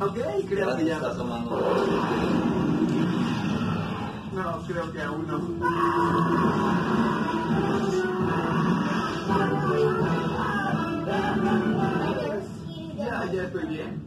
Oke, creo que ya. No, creo que aún no. Ya, ya estoy bien.